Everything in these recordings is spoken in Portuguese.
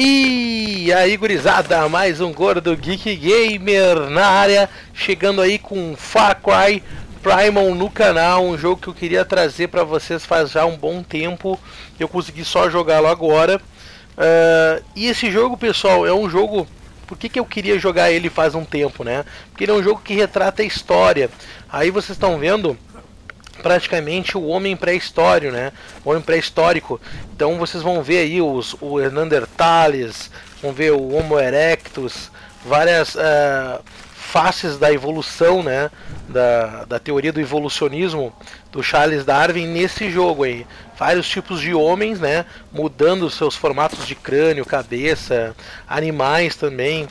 E aí, gurizada, mais um Gordo Geek Gamer na área, chegando aí com Far Cry Primal no canal, um jogo que eu queria trazer para vocês faz já um bom tempo, eu consegui só jogá-lo agora. Uh, e esse jogo, pessoal, é um jogo. Por que, que eu queria jogar ele faz um tempo, né? Porque ele é um jogo que retrata a história. Aí vocês estão vendo praticamente o homem pré-histórico, né? O homem pré-histórico. Então vocês vão ver aí os o Neanderthales, vão ver o Homo erectus, várias uh, faces da evolução, né? Da, da teoria do evolucionismo do Charles Darwin nesse jogo aí. Vários tipos de homens, né? Mudando seus formatos de crânio, cabeça, animais também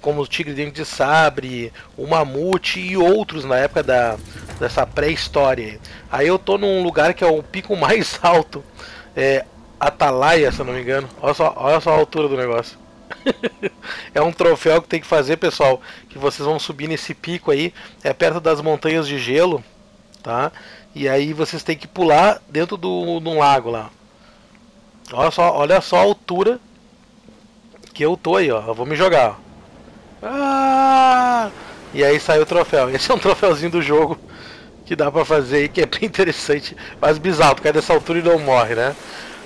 como o tigre dente de sabre, o mamute e outros na época da, dessa pré-história. Aí eu tô num lugar que é o pico mais alto, é Atalaia, se eu não me engano. Olha só, olha só a altura do negócio. é um troféu que tem que fazer, pessoal, que vocês vão subir nesse pico aí, é perto das montanhas de gelo, tá? E aí vocês têm que pular dentro do, de um lago lá. Olha só, olha só a altura que eu tô aí, ó. Eu vou me jogar. Ah! E aí saiu o troféu. Esse é um troféuzinho do jogo que dá pra fazer aí, que é bem interessante, mas bizarro, porque dessa altura e não morre, né?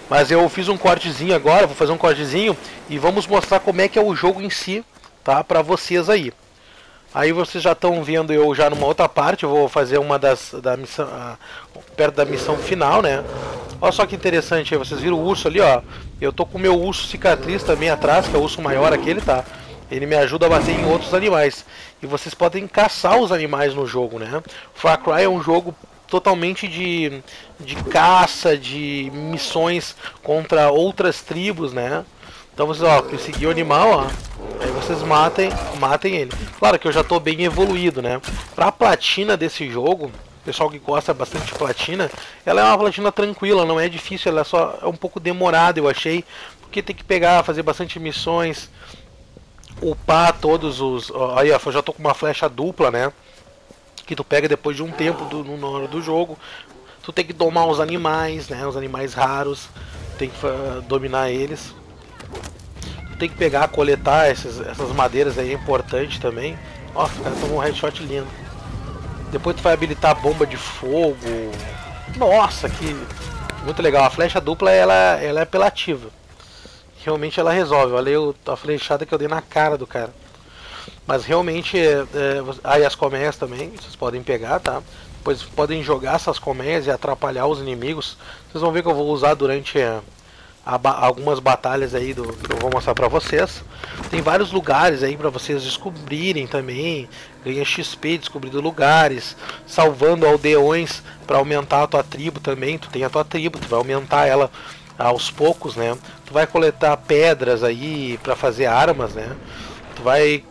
Mas eu fiz um cortezinho agora, vou fazer um cortezinho e vamos mostrar como é que é o jogo em si, tá? Pra vocês aí. Aí vocês já estão vendo eu já numa outra parte, eu vou fazer uma das da missão perto da missão final, né? Olha só que interessante, vocês viram o urso ali, ó. Eu tô com o meu urso cicatriz também atrás, que é o urso maior aquele, tá? Ele me ajuda a bater em outros animais. E vocês podem caçar os animais no jogo, né? Far Cry é um jogo totalmente de, de caça, de missões contra outras tribos, né? Então vocês, ó, conseguir o animal, ó. Aí vocês matem, matem ele. Claro que eu já tô bem evoluído, né? Pra platina desse jogo, pessoal que gosta bastante de platina, ela é uma platina tranquila, não é difícil, ela é só é um pouco demorada, eu achei, porque tem que pegar, fazer bastante missões, upar todos os. Aí, ó, já tô com uma flecha dupla, né? Que tu pega depois de um tempo do, no hora do jogo. Tu tem que domar os animais, né? Os animais raros. Tem que uh, dominar eles. Tu tem que pegar, coletar essas, essas madeiras aí, é importante também. Ó, o cara tomou um headshot lindo. Depois tu vai habilitar a bomba de fogo. Nossa, que muito legal. A flecha dupla ela, ela é apelativa realmente ela resolve. Olha a flechada que eu dei na cara do cara. Mas realmente, é, é, aí as colmeias também, vocês podem pegar, tá? Depois podem jogar essas colmeias e atrapalhar os inimigos. Vocês vão ver que eu vou usar durante a, algumas batalhas aí do, que eu vou mostrar pra vocês. Tem vários lugares aí para vocês descobrirem também. Ganha XP descobrindo lugares, salvando aldeões para aumentar a tua tribo também. Tu tem a tua tribo, tu vai aumentar ela aos poucos, né? Tu vai coletar pedras aí para fazer armas, né? Tu vai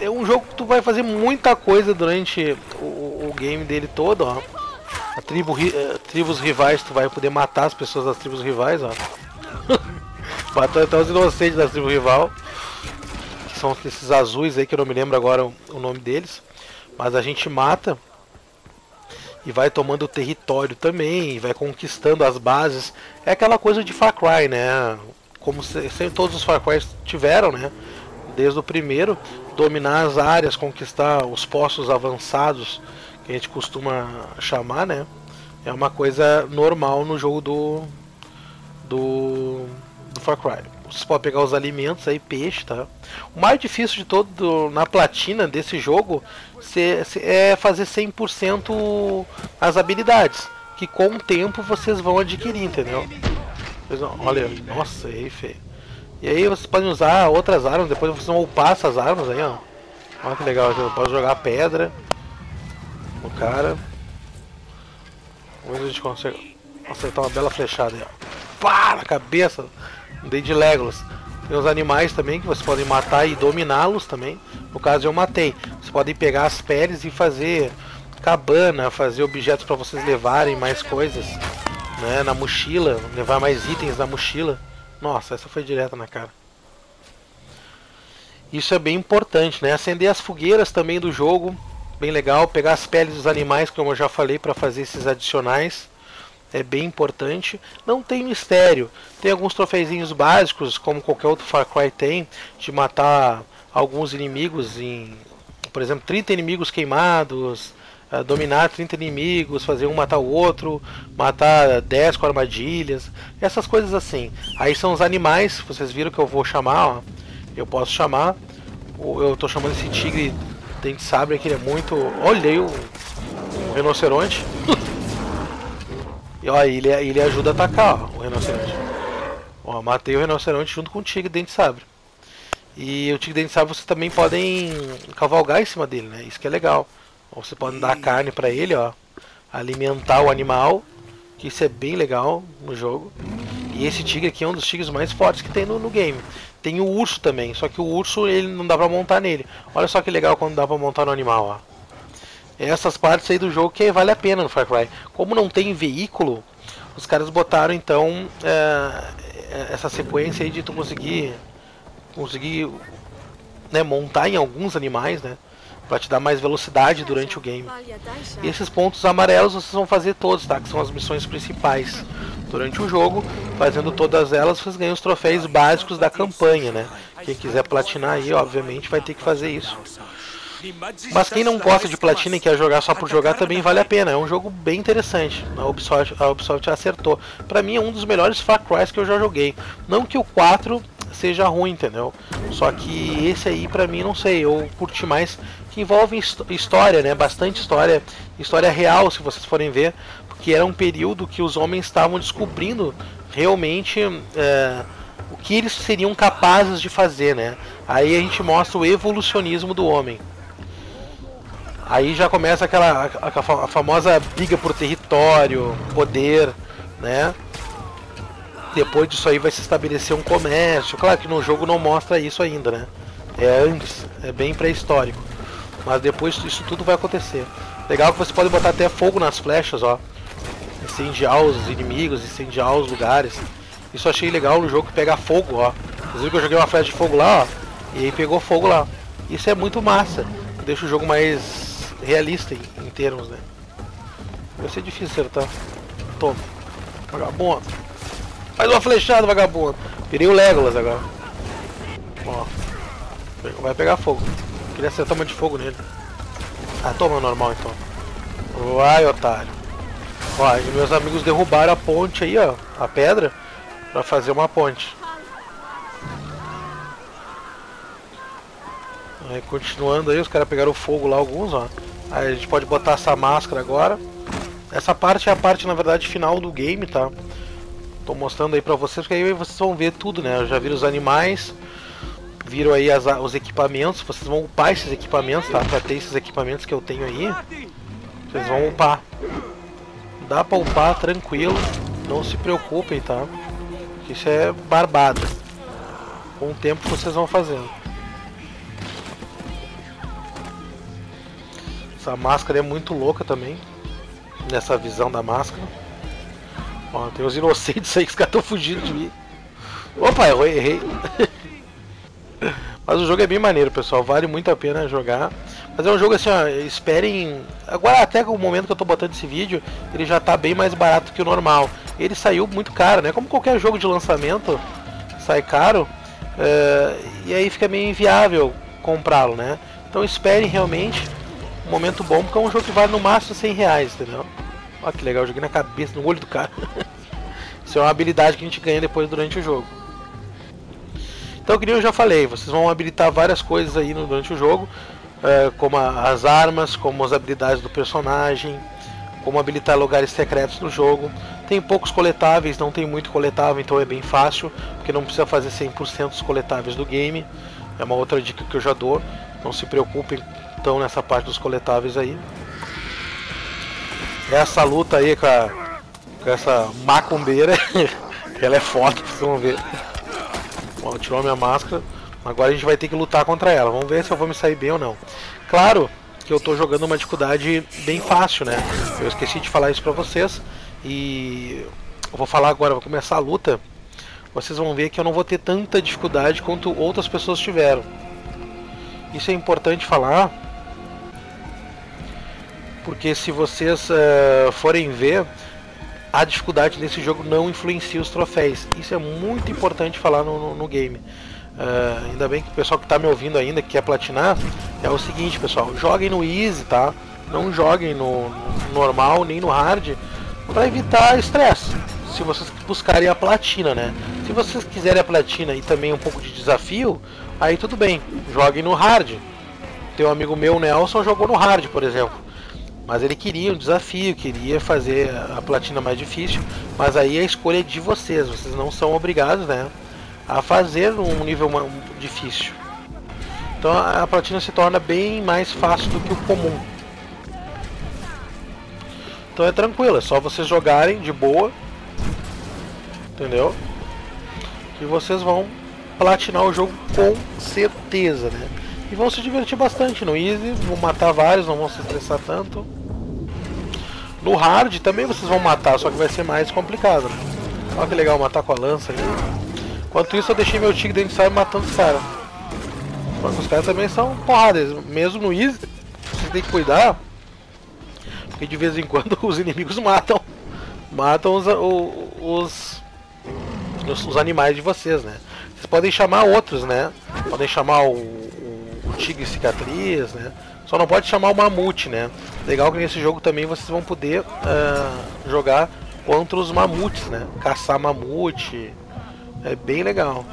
é um jogo que tu vai fazer muita coisa durante o, o game dele todo, ó. A tribo, uh, tribos rivais, tu vai poder matar as pessoas das tribos rivais, ó. Matar até os inocentes da tribo rival. Que são esses azuis aí que eu não me lembro agora o, o nome deles. Mas a gente mata e vai tomando território também, vai conquistando as bases. É aquela coisa de Far Cry, né? Como sempre todos os Far Cry tiveram, né? Desde o primeiro, dominar as áreas, conquistar os postos avançados, que a gente costuma chamar, né? É uma coisa normal no jogo do do, do Far Cry. Você pode pegar os alimentos aí, peixe, tá? O mais difícil de todo na platina desse jogo é fazer 100% as habilidades, que com o tempo vocês vão adquirir, entendeu? Olha, nossa, aí feio. E aí vocês podem usar outras armas, depois vocês vão upar essas armas aí, ó. Olha que legal, você pode jogar pedra no cara. Vamos ver se a gente consegue acertar uma bela flechada aí, ó. Pá, na cabeça, de Legolas. Tem os animais também que vocês podem matar e dominá-los também. No caso eu matei. Vocês podem pegar as peles e fazer cabana, fazer objetos para vocês levarem mais coisas, né, na mochila, levar mais itens na mochila. Nossa, essa foi direta na cara. Isso é bem importante, né? Acender as fogueiras também do jogo, bem legal. Pegar as peles dos animais, como eu já falei, para fazer esses adicionais. É bem importante. Não tem mistério. Tem alguns troféuzinhos básicos, como qualquer outro Far Cry tem, de matar alguns inimigos em, por exemplo, 30 inimigos queimados, uh, dominar 30 inimigos, fazer um matar o outro, matar 10 com armadilhas, essas coisas assim. Aí são os animais, vocês viram que eu vou chamar, ó. Eu posso chamar. Eu estou chamando esse tigre dente sabre que ele é muito. Olha o, o rinoceronte. Ó, ele, ele ajuda a atacar, ó, o rinoceronte. Ó, matei o rinoceronte junto com o tigre dente sabre. E o tigre dente sabre vocês também podem cavalgar em cima dele, né? Isso que é legal. Você pode dar carne para ele, ó. Alimentar o animal. Que isso é bem legal no jogo. E esse tigre aqui é um dos tigres mais fortes que tem no, no game. Tem o urso também, só que o urso ele não dá pra montar nele. Olha só que legal quando dá pra montar no animal, ó essas partes aí do jogo que vale a pena no Far Cry. Como não tem veículo, os caras botaram então é, é, essa sequência aí de tu conseguir conseguir né, montar em alguns animais, né? Pra te dar mais velocidade durante o game. E esses pontos amarelos vocês vão fazer todos, tá? Que são as missões principais durante o jogo. Fazendo todas elas, vocês ganham os troféus básicos da campanha, né? Quem quiser platinar aí, obviamente, vai ter que fazer isso. Mas quem não gosta de platina e quer jogar só por jogar também vale a pena. É um jogo bem interessante. A Ubisoft, a Ubisoft acertou. Para mim é um dos melhores Far Cry que eu já joguei. Não que o 4 seja ruim, entendeu? Só que esse aí para mim não sei, eu curti mais que envolve história, né? Bastante história, história real, se vocês forem ver, porque era um período que os homens estavam descobrindo realmente é, o que eles seriam capazes de fazer, né? Aí a gente mostra o evolucionismo do homem. Aí já começa aquela a, a, famosa briga por território, poder, né? Depois disso aí vai se estabelecer um comércio. Claro que no jogo não mostra isso ainda, né? É antes, é bem pré-histórico. Mas depois isso tudo vai acontecer. Legal que você pode botar até fogo nas flechas, ó. Incendiar os inimigos, incendiar os lugares. Isso achei legal no jogo pegar fogo, ó. Inclusive que eu joguei uma flecha de fogo lá, ó. E aí pegou fogo lá. Isso é muito massa. Deixa o jogo mais realista em, em termos, né? Vai ser difícil acertar. Toma. Vagabundo. Faz uma flechada, vagabundo. Virei o Legolas agora. Ó. Vai pegar fogo. Queria acertar uma de fogo nele. Ah, toma normal então. Vai, otário. Ó, meus amigos derrubaram a ponte aí, ó. A pedra. Pra fazer uma ponte. Aí, continuando aí, os caras pegaram fogo lá alguns, ó. A gente pode botar essa máscara agora. Essa parte é a parte, na verdade, final do game, tá? Tô mostrando aí pra vocês, porque aí vocês vão ver tudo, né? Já viram os animais, viram aí as, os equipamentos, vocês vão upar esses equipamentos, tá? Pra ter esses equipamentos que eu tenho aí, vocês vão upar. Dá pra upar tranquilo, não se preocupem, tá? Isso é barbado. Com o tempo vocês vão fazendo. Essa máscara é muito louca também. Nessa visão da máscara. Ó, tem os inocentes aí que os caras estão fugindo de mim. Opa, eu errei. Mas o jogo é bem maneiro, pessoal. Vale muito a pena jogar. Mas é um jogo assim, ó, esperem. Agora até o momento que eu tô botando esse vídeo, ele já tá bem mais barato que o normal. Ele saiu muito caro, né? Como qualquer jogo de lançamento sai caro. Uh, e aí fica meio inviável comprá-lo, né? Então esperem realmente um momento bom, porque é um jogo que vale no máximo 100 reais, entendeu? Olha que legal, joguei na cabeça, no olho do cara. Isso é uma habilidade que a gente ganha depois durante o jogo. Então, que eu já falei, vocês vão habilitar várias coisas aí no, durante o jogo, é, como a, as armas, como as habilidades do personagem, como habilitar lugares secretos no jogo. Tem poucos coletáveis, não tem muito coletável, então é bem fácil, porque não precisa fazer 100% dos coletáveis do game. É uma outra dica que eu já dou. Não se preocupem estão nessa parte dos coletáveis aí. Essa luta aí com, a, com essa macumbeira, ela é foda, vocês vão ver. Bom, tirou minha máscara. Agora a gente vai ter que lutar contra ela. Vamos ver se eu vou me sair bem ou não. Claro que eu estou jogando uma dificuldade bem fácil, né? Eu esqueci de falar isso pra vocês. E eu vou falar agora, vou começar a luta. Vocês vão ver que eu não vou ter tanta dificuldade quanto outras pessoas tiveram. Isso é importante falar porque se vocês uh, forem ver, a dificuldade desse jogo não influencia os troféus. Isso é muito importante falar no, no, no game. Uh, ainda bem que o pessoal que está me ouvindo ainda, que quer platinar, é o seguinte, pessoal, joguem no easy, tá? Não joguem no, no normal nem no hard, para evitar estresse. Se vocês buscarem a platina, né? Se vocês quiserem a platina e também um pouco de desafio, aí tudo bem, joguem no hard. Tem um amigo meu, Nelson, jogou no hard, por exemplo. Mas ele queria um desafio, queria fazer a platina mais difícil. Mas aí a escolha é de vocês, vocês não são obrigados, né? A fazer um nível difícil. Então a platina se torna bem mais fácil do que o comum. Então é tranquilo, é só vocês jogarem de boa. Entendeu? Que vocês vão platinar o jogo com certeza, né? E vão se divertir bastante no easy, vão matar vários, não vão se estressar tanto. No hard também vocês vão matar, só que vai ser mais complicado, né? Olha que legal matar com a lança ali. Enquanto isso eu deixei meu tigre dentro de saia matando os caras. Os caras também são porradas, mesmo no easy, vocês têm que cuidar. Porque de vez em quando os inimigos matam. Matam os, os, os, os animais de vocês, né? Vocês podem chamar outros, né? Podem chamar o, tigre cicatriz, né? Só não pode chamar o mamute, né? Legal que nesse jogo também vocês vão poder uh, jogar contra os mamutes, né? Caçar mamute. É bem legal.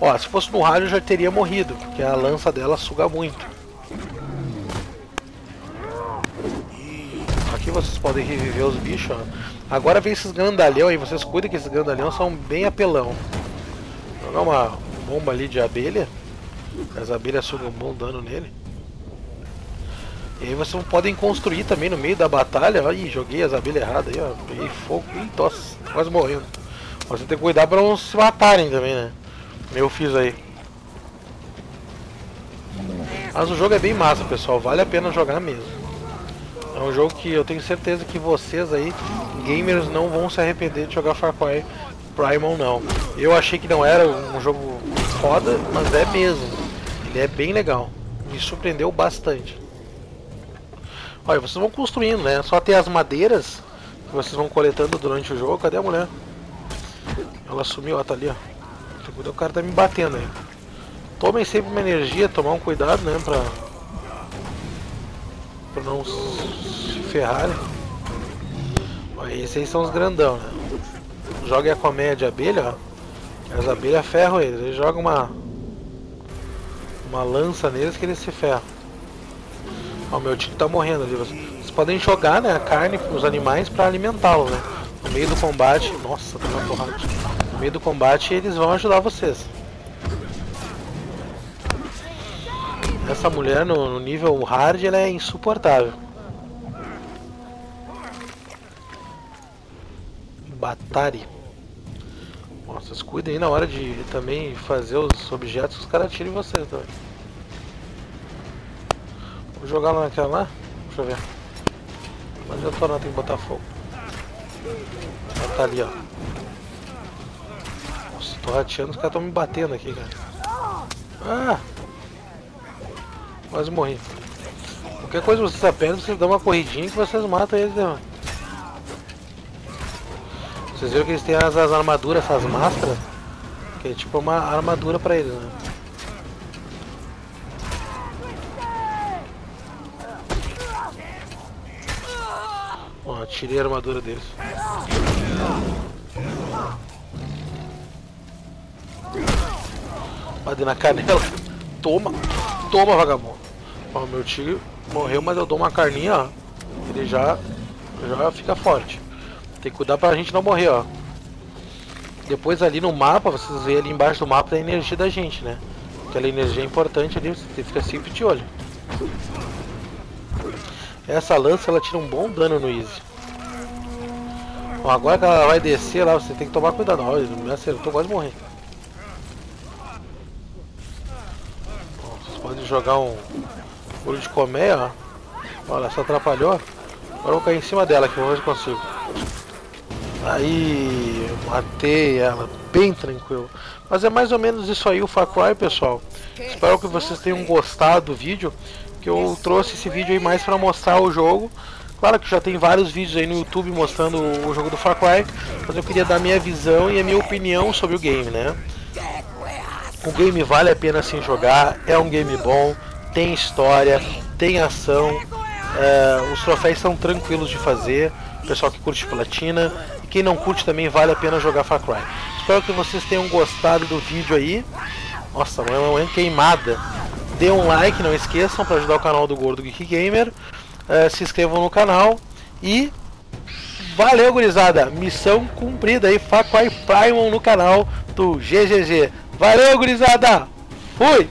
Ó, se fosse no rádio já teria morrido, porque a lança dela suga muito. Aqui vocês podem reviver os bichos, ó. Agora vem esses grandalhão aí, vocês cuidem que esses grandalhão são bem apelão. Jogar uma bomba ali de abelha. As abelhas sugam um bom dano nele. E aí vocês podem construir também no meio da batalha. Aí joguei as abelhas erradas aí, ó. Peguei fogo. Ih, tosse, quase morrendo. Mas tem que cuidar pra não se matarem também, né? Eu fiz aí. Mas o jogo é bem massa, pessoal. Vale a pena jogar mesmo. É um jogo que eu tenho certeza que vocês aí, gamers, não vão se arrepender de jogar Far Cry Primal, não. Eu achei que não era um jogo foda, mas é mesmo. Ele é bem legal. Me surpreendeu bastante. Olha, vocês vão construindo, né? Só ter as madeiras que vocês vão coletando durante o jogo. Cadê a mulher? Ela sumiu, ela tá ali, ó. O cara tá me batendo aí. Tomem sempre uma energia, tomar um cuidado, né? Pra, pra não se ferrarem. Olha, esses aí são os grandão, né? Joguem a de abelha, ó. As abelhas ferram eles. Eles jogam uma uma lança neles que eles se ferram. O meu tio tá morrendo ali. Vocês podem jogar né, a carne os animais para alimentá-los, né? No meio do combate. Nossa, tá uma porrada. No meio do combate eles vão ajudar vocês. Essa mulher no, no nível hard ela é insuportável. Batari. Vocês cuidem aí na hora de também fazer os objetos, os caras atiram em vocês também. Vou jogar lá naquela lá? Deixa eu ver. Mas eu tô não, tem que botar fogo. Ela tá ali, ó. Nossa, tô rateando, os caras estão me batendo aqui, cara. Ah! Quase morri. Qualquer coisa vocês apertam, vocês dão uma corridinha que vocês matam eles, né? Vocês viram que eles têm as, as armaduras, essas máscaras? Que é tipo uma armadura pra eles, né? Ó, tirei a armadura deles. Bate na canela. Toma! Toma, vagabundo! Ó, meu tio morreu, mas eu dou uma carninha, ó. Ele já, já fica forte. Tem que cuidar pra gente não morrer, ó. Depois ali no mapa, vocês veem ali embaixo do mapa a energia da gente, né? Aquela energia é importante ali, você fica sempre de olho. Essa lança ela tira um bom dano no Easy. Bom, agora que ela vai descer lá, você tem que tomar cuidado. Olha, me acertou, quase. Bom, vocês podem jogar um olho de colmeia, ó. Olha, só atrapalhou. Agora eu vou cair em cima dela aqui, vamos ver se consigo. Aí, matei ela, bem tranquilo. Mas é mais ou menos isso aí o Far Cry, pessoal. Espero que vocês tenham gostado do vídeo, que eu trouxe esse vídeo aí mais para mostrar o jogo, Claro que já tem vários vídeos aí no YouTube mostrando o jogo do Far Cry, mas eu queria dar minha visão e a minha opinião sobre o game, né? O game vale a pena sim jogar, é um game bom, tem história, tem ação, é, os troféus são tranquilos de fazer, o pessoal que curte platina, e quem não curte também vale a pena jogar Far Cry. Espero que vocês tenham gostado do vídeo aí. Nossa, é uma queimada. Dê um like, não esqueçam, para ajudar o canal do Gordo Geek Gamer. É, se inscrevam no canal e valeu gurizada, missão cumprida aí, Cry Primal no canal do GGG. Valeu gurizada, fui!